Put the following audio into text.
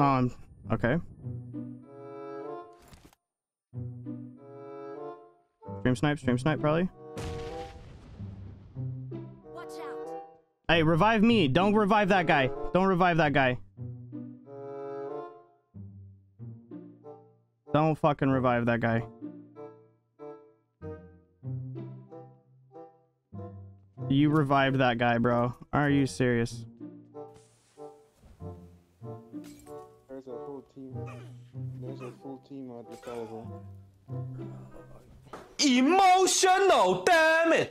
Um, okay. Stream snipe, stream snipe, probably. Watch out. Hey, revive me. Don't revive that guy. Don't revive that guy. Don't fucking revive that guy. You revived that guy, bro. Are you serious? There's a full team. There's a full team at the tower. Emotional damage.